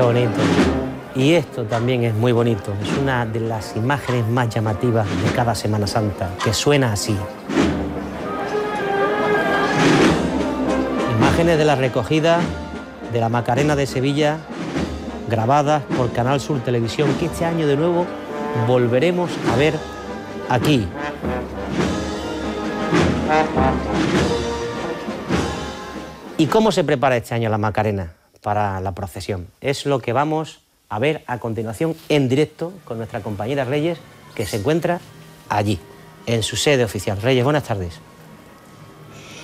Bonito. Y esto también es muy bonito. Es una de las imágenes más llamativas de cada Semana Santa, que suena así. Imágenes de la recogida de la Macarena de Sevilla, grabadas por Canal Sur Televisión, que este año de nuevo volveremos a ver aquí. ¿Y cómo se prepara este año la Macarena para la procesión? Es lo que vamos a ver a continuación en directo con nuestra compañera Reyes, que se encuentra allí, en su sede oficial. Reyes, buenas tardes.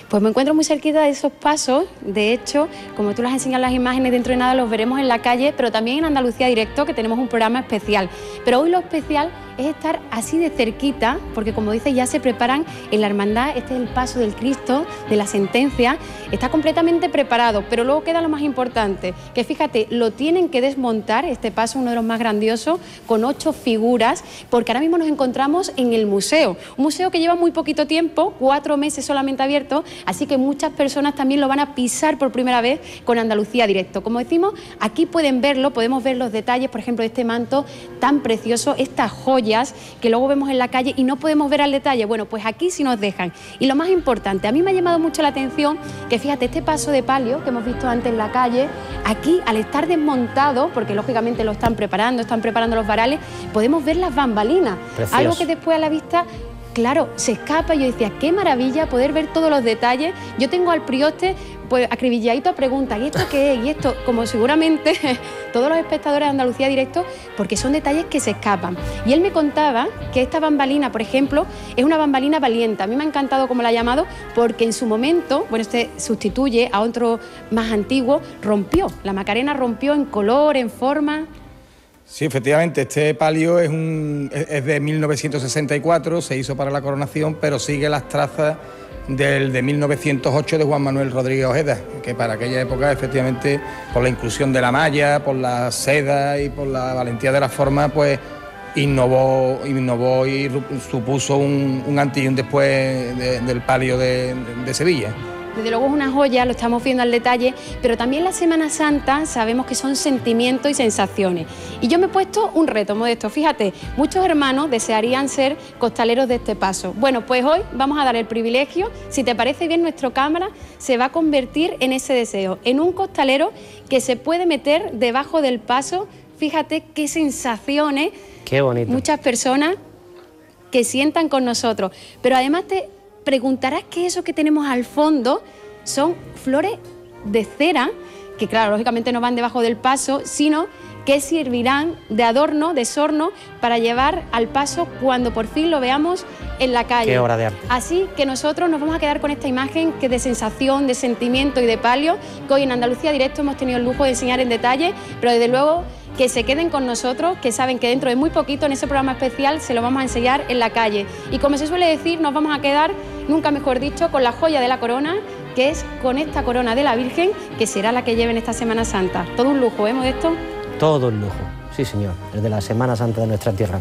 Pues me encuentro muy cerquita de esos pasos. De hecho, como tú las enseñas las imágenes, dentro de nada los veremos en la calle, pero también en Andalucía Directo, que tenemos un programa especial. Pero hoy lo especial es estar así de cerquita, porque como dice, ya se preparan en la hermandad, este es el paso del Cristo, de la sentencia, está completamente preparado, pero luego queda lo más importante, que fíjate, lo tienen que desmontar, este paso, uno de los más grandiosos, con ocho figuras, porque ahora mismo nos encontramos en el museo, un museo que lleva muy poquito tiempo, cuatro meses solamente abierto, así que muchas personas también lo van a pisar por primera vez con Andalucía Directo. Como decimos, aquí pueden verlo, podemos ver los detalles, por ejemplo, de este manto tan precioso, esta joya, que luego vemos en la calle y no podemos ver al detalle. Bueno, pues aquí sí nos dejan. Y lo más importante, a mí me ha llamado mucho la atención que fíjate, este paso de palio que hemos visto antes en la calle, aquí al estar desmontado, porque lógicamente lo están preparando, están preparando los varales, podemos ver las bambalinas. Algo que después a la vista claro, se escapa. Yo decía, qué maravilla poder ver todos los detalles. Yo tengo al prioste pues acribilladito a preguntas, ¿y esto qué es? Y esto, como seguramente todos los espectadores de Andalucía Directo, porque son detalles que se escapan. Y él me contaba que esta bambalina, por ejemplo, es una bambalina valiente. A mí me ha encantado como la ha llamado, porque en su momento, bueno, este sustituye a otro más antiguo, rompió. La Macarena rompió en color, en forma. Sí, efectivamente, este palio es, un, es de 1964, se hizo para la coronación, pero sigue las trazas del de 1908 de Juan Manuel Rodríguez Ojeda, que para aquella época efectivamente por la inclusión de la malla, por la seda y por la valentía de la forma, pues innovó, innovó y supuso un, antes y un después del palio de Sevilla. Desde luego es una joya, lo estamos viendo al detalle, pero también la Semana Santa sabemos que son sentimientos y sensaciones. Y yo me he puesto un reto modesto. Fíjate, muchos hermanos desearían ser costaleros de este paso. Bueno, pues hoy vamos a dar el privilegio, si te parece bien, nuestra cámara se va a convertir en ese deseo, en un costalero que se puede meter debajo del paso. Fíjate qué sensaciones. Qué bonito. Muchas personas que sientan con nosotros. Pero además te preguntarás que eso que tenemos al fondo son flores de cera, que claro, lógicamente no van debajo del paso, sino que servirán de adorno, de sorno, para llevar al paso cuando por fin lo veamos en la calle. Qué hora de arte. Así que nosotros nos vamos a quedar con esta imagen que de sensación, de sentimiento y de palio, que hoy en Andalucía Directo hemos tenido el lujo de enseñar en detalle, pero desde luego que se queden con nosotros, que saben que dentro de muy poquito en ese programa especial se lo vamos a enseñar en la calle. Y como se suele decir, nos vamos a quedar, nunca mejor dicho, con la joya de la corona, que es con esta corona de la Virgen, que será la que lleven esta Semana Santa. Todo un lujo, ¿eh, Modesto? Todo un lujo, sí señor, el de la Semana Santa de nuestra tierra.